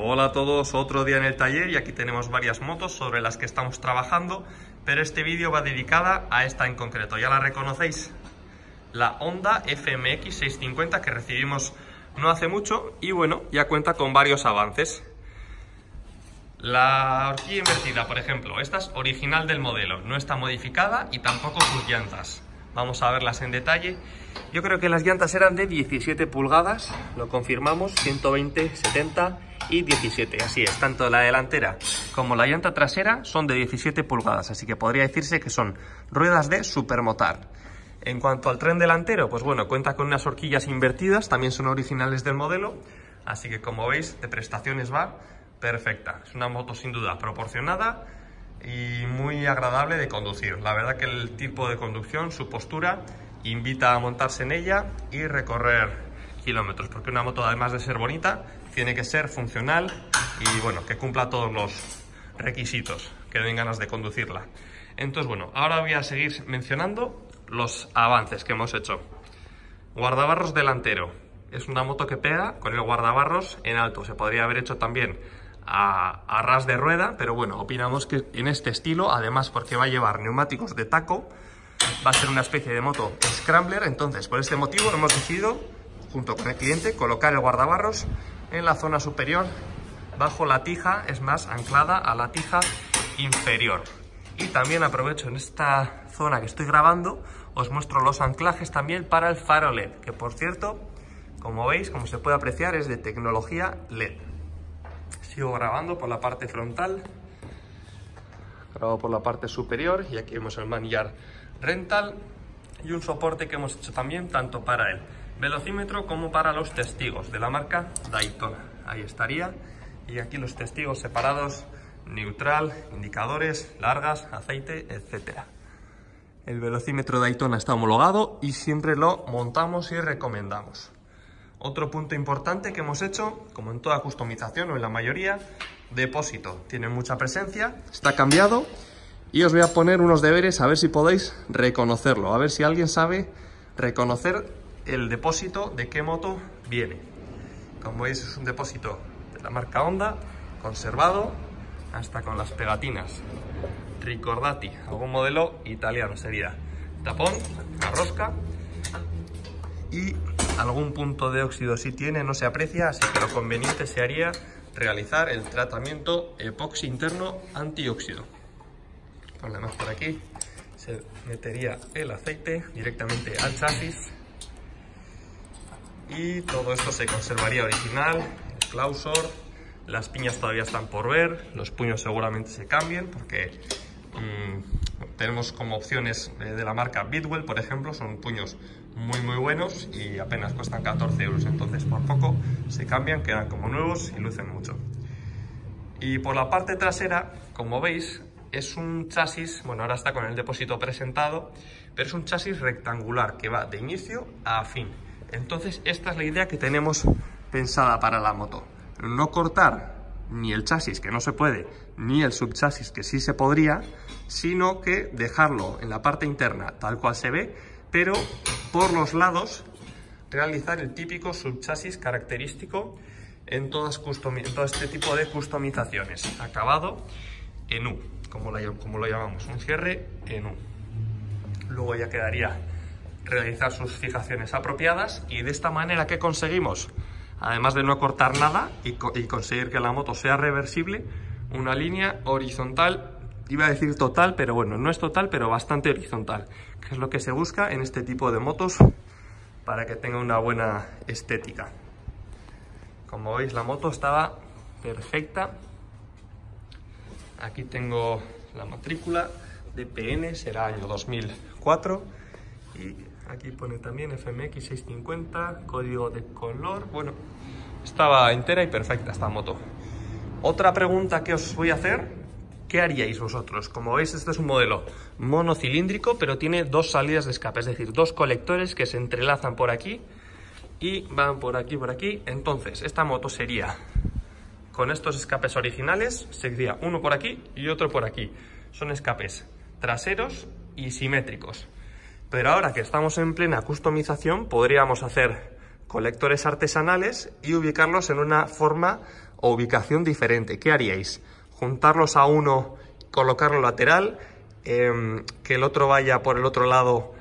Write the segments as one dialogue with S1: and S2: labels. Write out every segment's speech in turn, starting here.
S1: Hola a todos, otro día en el taller y aquí tenemos varias motos sobre las que estamos trabajando, pero este vídeo va dedicada a esta en concreto, ya la reconocéis, la Honda FMX 650 que recibimos no hace mucho y bueno, ya cuenta con varios avances. La horquilla invertida, por ejemplo, esta es original del modelo, no está modificada y tampoco sus llantas. Vamos a verlas en detalle. Yo creo que las llantas eran de 17 pulgadas, lo confirmamos, 120, 70 y 17. Así es, tanto la delantera como la llanta trasera son de 17 pulgadas, así que podría decirse que son ruedas de supermotar. En cuanto al tren delantero, pues bueno, cuenta con unas horquillas invertidas, también son originales del modelo, así que como veis, de prestaciones va perfecta. Es una moto sin duda proporcionada y muy agradable de conducir. La verdad que el tipo de conducción, su postura, invita a montarse en ella y recorrer kilómetros, porque una moto además de ser bonita, tiene que ser funcional y bueno, que cumpla todos los requisitos que den ganas de conducirla. Entonces bueno, ahora voy a seguir mencionando los avances que hemos hecho. Guardabarros delantero. Es una moto que pega con el guardabarros en alto. Se podría haber hecho también a, ras de rueda, pero bueno, opinamos que en este estilo, además porque va a llevar neumáticos de taco, va a ser una especie de moto scrambler, entonces por este motivo hemos decidido, junto con el cliente, colocar el guardabarros en la zona superior, bajo la tija, es más, anclada a la tija inferior. Y también aprovecho en esta zona que estoy grabando, os muestro los anclajes también para el faro LED, que por cierto, como veis, como se puede apreciar, es de tecnología LED. Sigo grabando por la parte frontal, grabo por la parte superior y aquí vemos el manillar rental y un soporte que hemos hecho también tanto para el velocímetro como para los testigos de la marca Daytona. Ahí estaría y aquí los testigos separados, neutral, indicadores, largas, aceite, etcétera. El velocímetro Daytona está homologado y siempre lo montamos y recomendamos. Otro punto importante que hemos hecho, como en toda customización o en la mayoría, depósito. Tiene mucha presencia, está cambiado y os voy a poner unos deberes a ver si podéis reconocerlo, a ver si alguien sabe reconocer el depósito de qué moto viene. Como veis es un depósito de la marca Honda, conservado, hasta con las pegatinas. Ricordati, algún modelo italiano sería. Tapón, la rosca y algún punto de óxido si tiene, no se aprecia, así que lo conveniente sería realizar el tratamiento epoxi interno antióxido. Además por aquí se metería el aceite directamente al chasis y todo esto se conservaría original, el clausor, las piñas todavía están por ver, los puños seguramente se cambien porque mmm, tenemos como opciones de la marca Bitwell, por ejemplo, son puños muy muy buenos y apenas cuestan 14 euros, entonces por poco se cambian, quedan como nuevos y lucen mucho. Y por la parte trasera, como veis, es un chasis, bueno ahora está con el depósito presentado, pero es un chasis rectangular que va de inicio a fin. Entonces esta es la idea que tenemos pensada para la moto. No cortar ni el chasis, que no se puede, ni el subchasis, que sí se podría, sino que dejarlo en la parte interna tal cual se ve, pero por los lados realizar el típico subchasis característico en, todas todo este tipo de customizaciones. Acabado en U, como, lo llamamos, un cierre en U. Luego ya quedaría realizar sus fijaciones apropiadas y de esta manera que conseguimos, además de no cortar nada y conseguir que la moto sea reversible, una línea horizontal iba a decir total, pero bueno, no es total, pero bastante horizontal, que es lo que se busca en este tipo de motos para que tenga una buena estética. Como veis, la moto estaba perfecta. Aquí tengo la matrícula de PN, será año 2004. Y aquí pone también FMX 650, código de color. Bueno, estaba entera y perfecta esta moto. Otra pregunta que os voy a hacer ¿Qué haríais vosotros? Como veis, este es un modelo monocilíndrico, pero tiene dos salidas de escape, es decir, dos colectores que se entrelazan por aquí y van por aquí, por aquí. Entonces, esta moto sería, con estos escapes originales, sería uno por aquí y otro por aquí. Son escapes traseros y simétricos. Pero ahora que estamos en plena customización, podríamos hacer colectores artesanales y ubicarlos en una forma o ubicación diferente. ¿Qué haríais? ¿Juntarlos a uno, colocarlo lateral, em, que el otro vaya por el otro lado,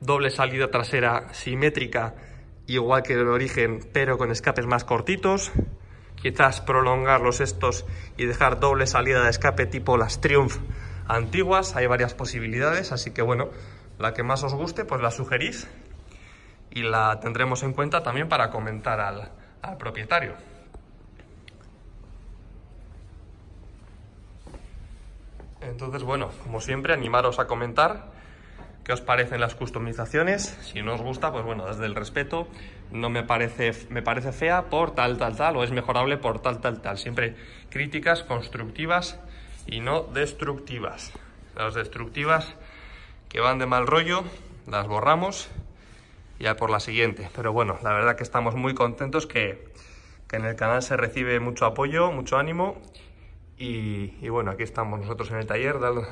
S1: doble salida trasera simétrica, igual que el origen, pero con escapes más cortitos? Quizás prolongarlos estos y dejar doble salida de escape tipo las Triumph antiguas. Hay varias posibilidades, así que bueno, la que más os guste, pues la sugerís y la tendremos en cuenta también para comentar al, al propietario. Entonces, bueno, como siempre, animaros a comentar qué os parecen las customizaciones. Si no os gusta, pues bueno, desde el respeto, no me parece, me parece fea por tal, tal, tal, o es mejorable por tal, tal, tal. Siempre críticas constructivas y no destructivas. Las destructivas que van de mal rollo, las borramos ya por la siguiente. Pero bueno, la verdad que estamos muy contentos que, que en el canal se recibe mucho apoyo, mucho ánimo. Y, bueno, aquí estamos nosotros en el taller, dando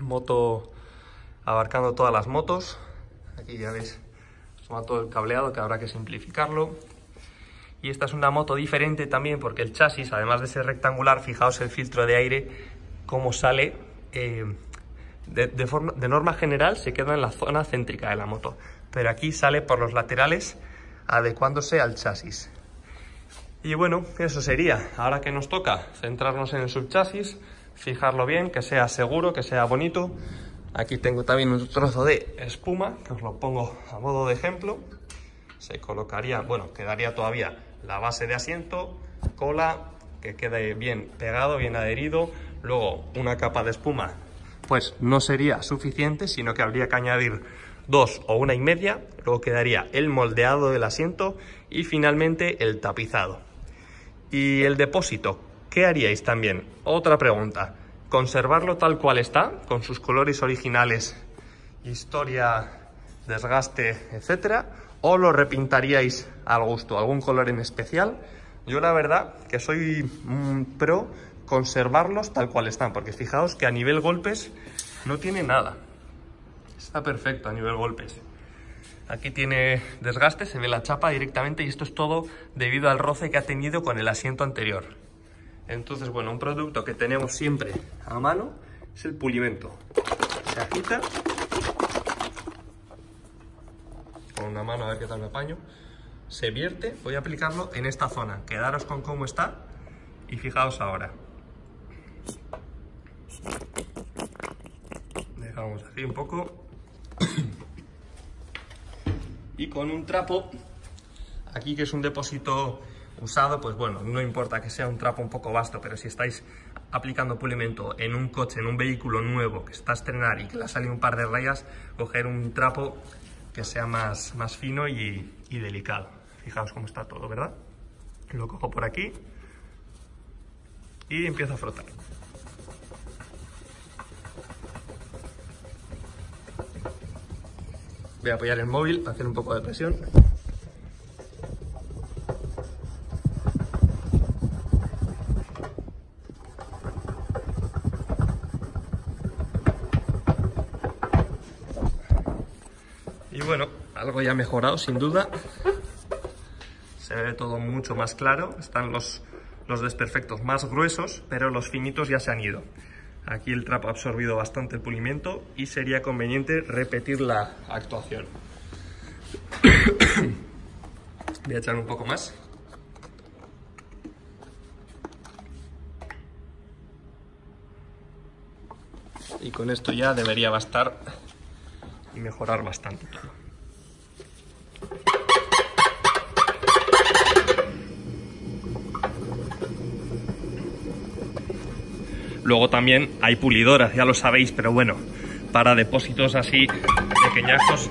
S1: moto abarcando todas las motos. Aquí ya veis todo el cableado que habrá que simplificarlo. Y esta es una moto diferente también porque el chasis, además de ser rectangular, fijaos el filtro de aire, cómo sale. Eh, de, forma, de norma general se queda en la zona céntrica de la moto pero aquí sale por los laterales adecuándose al chasis. Y bueno, eso sería. Ahora que nos toca centrarnos en el subchasis, fijarlo bien, que sea seguro, que sea bonito. Aquí tengo también un trozo de espuma, que os lo pongo a modo de ejemplo. Se colocaría, bueno, quedaría todavía la base de asiento, cola, que quede bien pegado, bien adherido. Luego una capa de espuma, pues no sería suficiente, sino que habría que añadir dos o una y media, luego quedaría el moldeado del asiento y finalmente el tapizado. ¿Y el depósito? ¿Qué haríais también? Otra pregunta. ¿Conservarlo tal cual está, con sus colores originales, historia, desgaste, etcétera? ¿O lo repintaríais al gusto, algún color en especial? Yo la verdad que soy pro conservarlos tal cual están, porque fijaos que a nivel golpes no tiene nada. Está perfecto a nivel golpes. Aquí tiene desgaste, se ve la chapa directamente y esto es todo debido al roce que ha tenido con el asiento anterior. Entonces, bueno, un producto que tenemos siempre a mano es el pulimento. Se agita. Con una mano a ver qué tal me apaño. Se vierte, voy a aplicarlo en esta zona. Quedaros con cómo está y fijaos ahora. Dejamos así un poco y con un trapo, aquí que es un depósito usado, pues bueno, no importa que sea un trapo un poco vasto, pero si estáis aplicando pulimento en un coche, en un vehículo nuevo que está a estrenar y que le ha salido un par de rayas, coger un trapo que sea más, más fino y, y delicado. Fijaos cómo está todo, ¿verdad? Lo cojo por aquí y empiezo a frotar. Voy a apoyar el móvil para hacer un poco de presión. Y bueno, algo ya mejorado sin duda. Se ve todo mucho más claro. Están los, los desperfectos más gruesos, pero los finitos ya se han ido. Aquí el trapo ha absorbido bastante el pulimiento y sería conveniente repetir la actuación. Voy a echar un poco más. Y con esto ya debería bastar y mejorar bastante Luego también hay pulidoras, ya lo sabéis, pero bueno, para depósitos así pequeñazos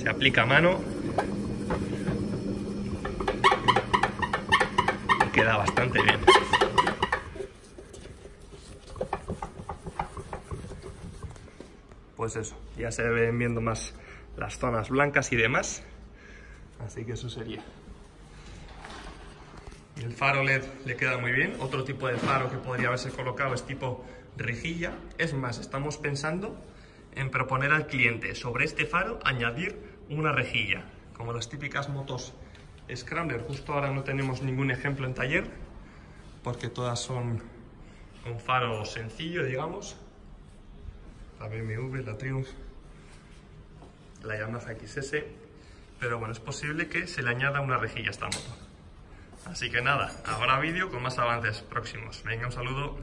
S1: se aplica a mano. Y queda bastante bien. Pues eso, ya se ven viendo más las zonas blancas y demás. Así que eso sería. El faro LED le queda muy bien. Otro tipo de faro que podría haberse colocado es tipo rejilla. Es más, estamos pensando en proponer al cliente sobre este faro añadir una rejilla. Como las típicas motos Scrambler, justo ahora no tenemos ningún ejemplo en taller porque todas son un faro sencillo, digamos. La BMW, la Triumph, la Yamaha XS. Pero bueno, es posible que se le añada una rejilla a esta moto. Así que nada, ahora vídeo con más avances próximos. Venga, un saludo.